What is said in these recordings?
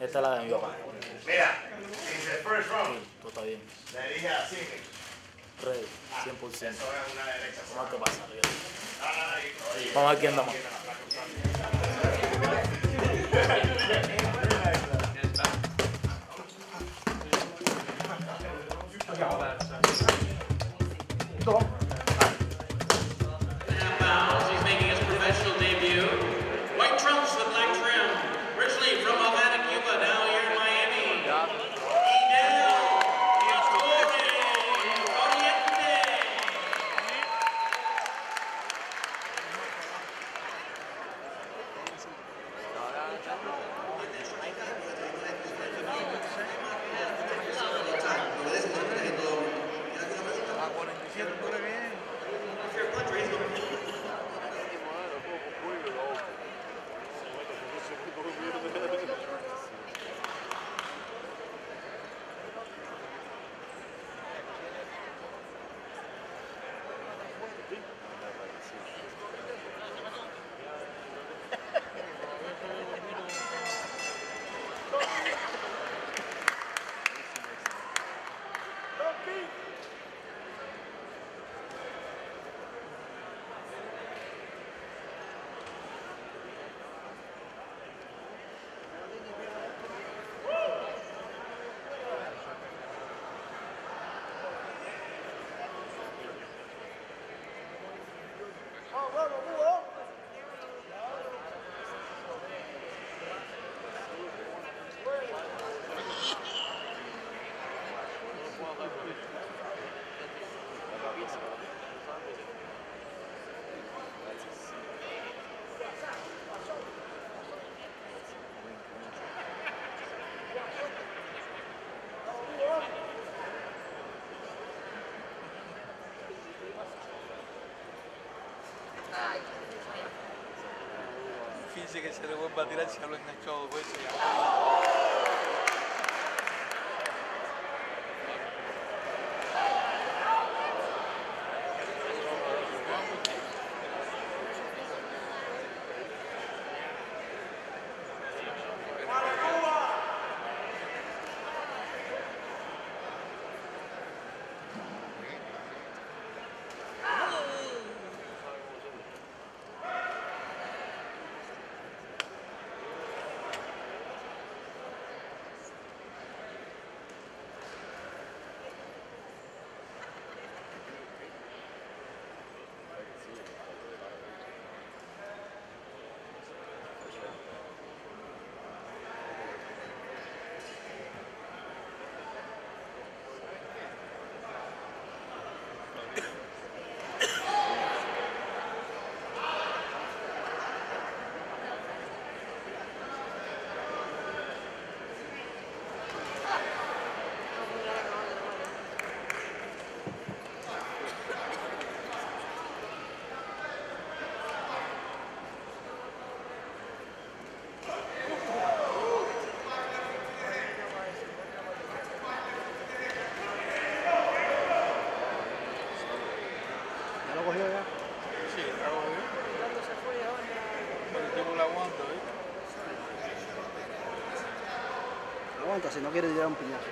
Esta es la de mi papá. Mira, the first round, Sí, todo está bien. le dije así. Ready, 100%. Eso es una derecha. Vamos a ver qué pasa. Vamos a ver quién da más. Fíjense que se le vuelve a tirar ya lo enganchó dos veces. Si no quiere tirar un piñazo.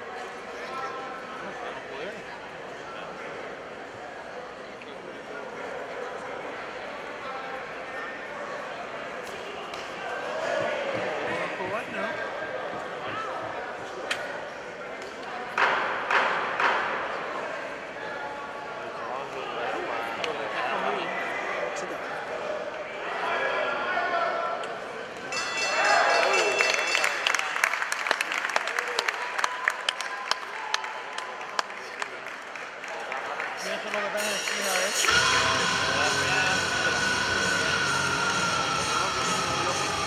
es lo que en.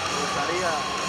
Me gustaría...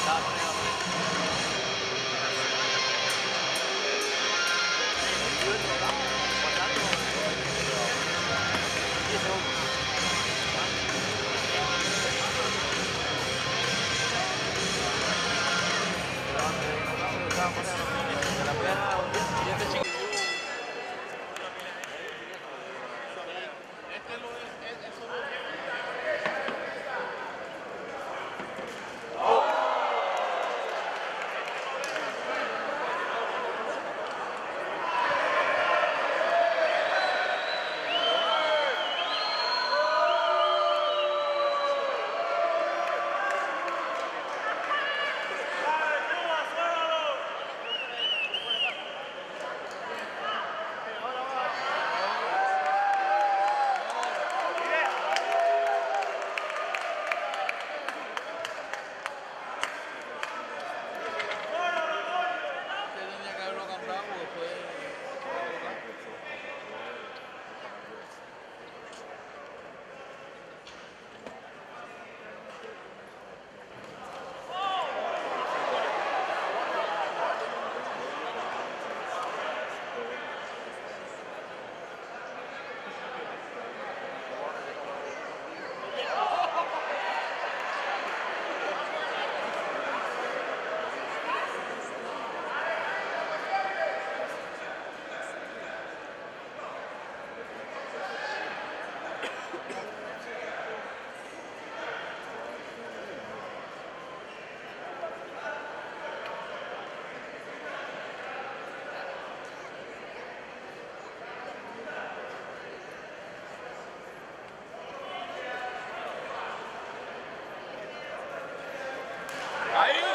Are you?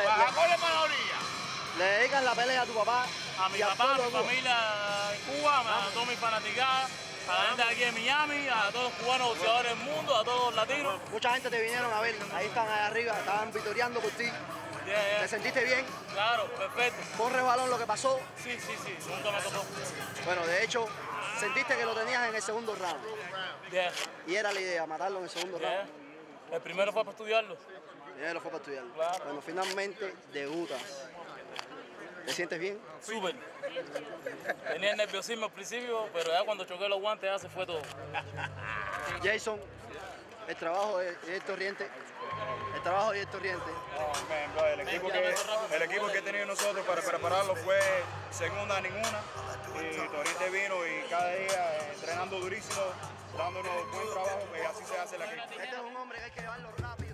Le, Baja le- la orilla. dedican la pelea a tu papá. a mi papá, a mi familia en Cuba, a todos mis fanaticadas, a la gente de aquí de Miami, a todos los cubanos boxeadores del mundo, a todos los latinos. Mucha gente te vinieron a ver, ahí están allá arriba, estaban vitoreando por ti. Yeah, yeah. ¿Te sentiste bien? Claro, perfecto. Fue resbalón lo que pasó. Sí, sí, sí, nunca me tocó. Bueno, de hecho, sentiste que lo tenías en el segundo round. Yeah, Y era la idea, matarlo en el segundo round. El primero fue para estudiarlo. Primero fue para estudiarlo. Claro. Bueno, finalmente debutas. ¿Te sientes bien? Súper. Tenía el nerviosismo al principio, pero ya cuando choqué los guantes ya se fue todo. Jason, el trabajo de de Héctor Torriente, el trabajo de Héctor Torriente. No, el, equipo que, el equipo que teníamos nosotros para prepararlo fue segunda a ninguna. Y Torriente vino y cada día entrenando durísimo, dándonos buen trabajo, y así se hace la equipo. Este es un hombre que hay que llevarlo rápido.